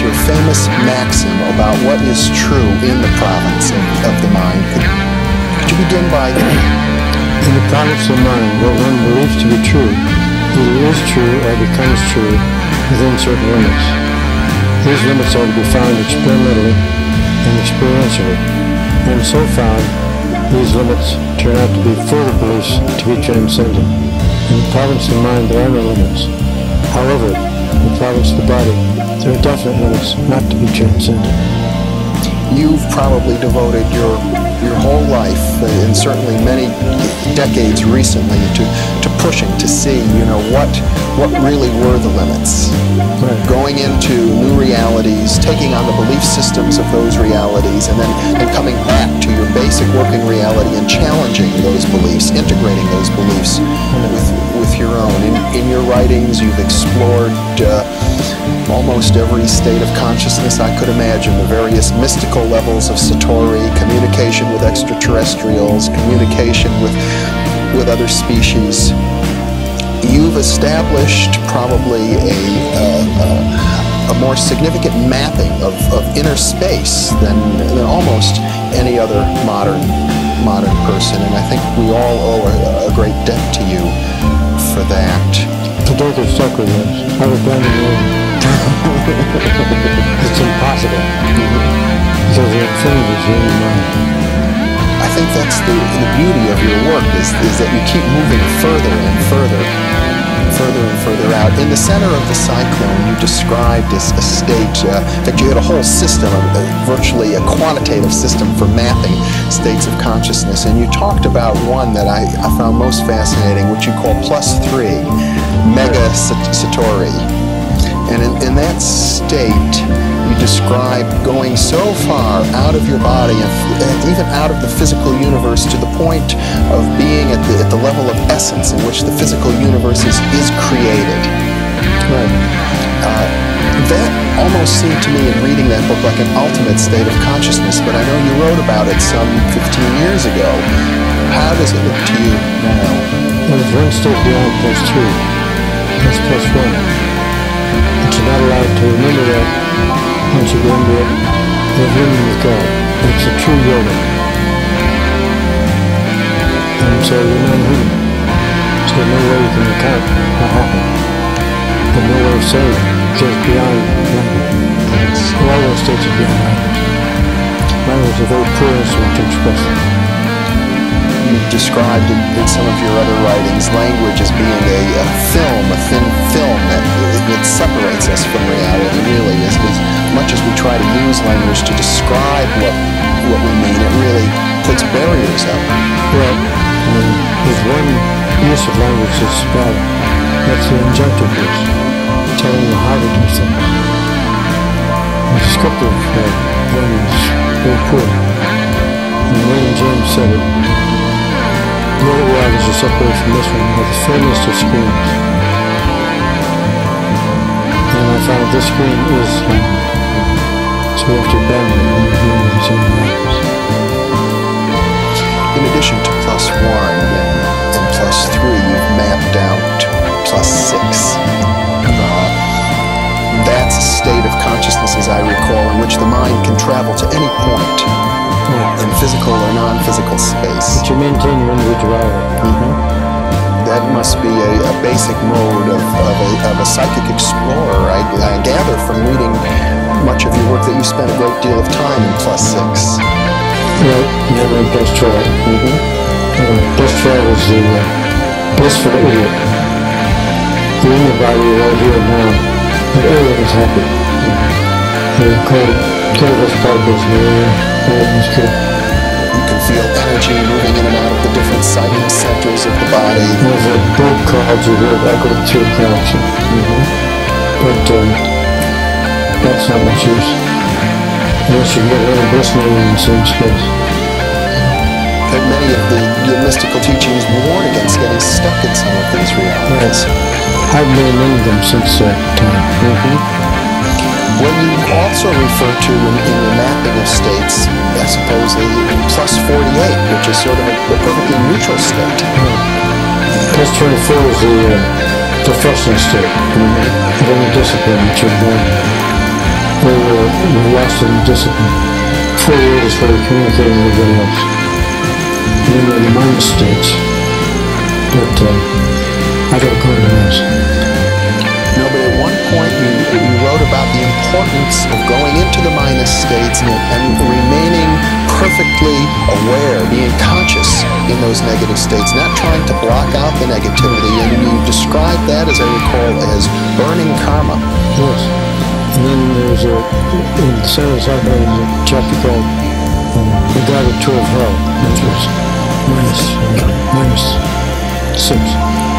your famous maxim about what is true in the province of, the mind. Could, could you begin by In the province of mind, what one believes to be true either is true or becomes true within certain limits. These limits are to be found experimentally and experientially, and so found, these limits turn out to be further beliefs to be transcended. In the province of mind, there are no limits. However, in the province of the body, there are definite limits not to be transcended. you've probably devoted your your whole life uh, and certainly many decades recently to, to pushing to see you know what what really were the limits Right. going into new realities taking on the belief systems of those realities and then and coming back to your basic working reality and challenging those beliefs integrating those beliefs with with your own in, in your writings you've explored uh, almost every state of consciousness I could imagine, the various mystical levels of Satori, communication with extraterrestrials, communication with, with other species. You've established probably a, uh, uh, a more significant mapping of, of inner space than, than almost any other modern modern person, and I think we all owe a, a great debt to you for that. The dark is stuck with us. I've abandoned the It's impossible. Because the infinity is your mind. I think that's the, the beauty of your work is, is that you keep moving further and further, further and further out. In the center of the cyclone, you described as a state. Uh, fact, you had a whole system, uh, virtually a quantitative system for mapping states of consciousness, and you talked about one that I, I found most fascinating, which you call plus three, mega sat- satori. And in, in that state, describe going so far out of your body and, and even out of the physical universe to the point of being at the, at the level of essence in which the physical universe is, is created. Right. Uh, that almost seemed to me in reading that book like an ultimate state of consciousness, but I know you wrote about it some 15 years ago. How does it look to you now? There's one step beyond plus three. That's plus one. But you're not allowed to remember that once into it. You're union with God. That's a true yoga. And so you're non-human. So no way you can account what happened. But no way of saying. Just beyond language. All those states are beyond language. Language is a very instrument to express it. You've described in, in some of your other writings language as being a, a film, a thin film that, that separates us from reality, really. As, as much as we try to use language to describe what, what we mean, it really puts barriers up. Well, um, there's one use of language that's bad. That's the injunctive use, telling you how to do. The descriptive uh, is very poor. And William James said it. The other is separate from this one by the thinnest of screens. And I found this screen is language. So we have to abandon it when we're dealing with these other languages. In addition to plus one and, and plus three, you've mapped out plus six. Uh, that's a state of consciousness, as I recall, in which the mind can travel to any point Yeah. in physical or non-physical space. But you maintain your individuality. Must be a, a basic mode of, of, a, of a psychic explorer. I, I gather from reading much of your work that you spent a great deal of time in plus six. Well, never in plus 12. Mm-hmm. Plus 12 is the uh, blissful idiot. You're in the body, you're right here now, but everything is happy. Cold, colorless particles in the air, everything's good. You can feel energy of the psychic centers of the body. There's a bird clouds you hear echoed through the galaxy. But um, that's not much use. Unless you get a little glistening in the same space. That many of the your mystical teachings warn against getting stuck in some of these realities. I've been in of them since that time. When you also refer to in, in your mapping of states, is sort of a, a perfectly neutral state. Plus 24 is the uh, professional state. In discipline which are born. Were lost in discipline. 48 is where you're communicating with everybody else. And then there are the mind states. But uh, I don't go into those. No, but at one point you, you wrote about the importance of going into the minus states and, and perfectly aware, being conscious in those negative states, not trying to block out the negativity. And you described that, as I recall, as burning karma. Yes. And then there's a, in Heart, there's a chapter called um, The Guided Tour of Hell, which was uh, minus six.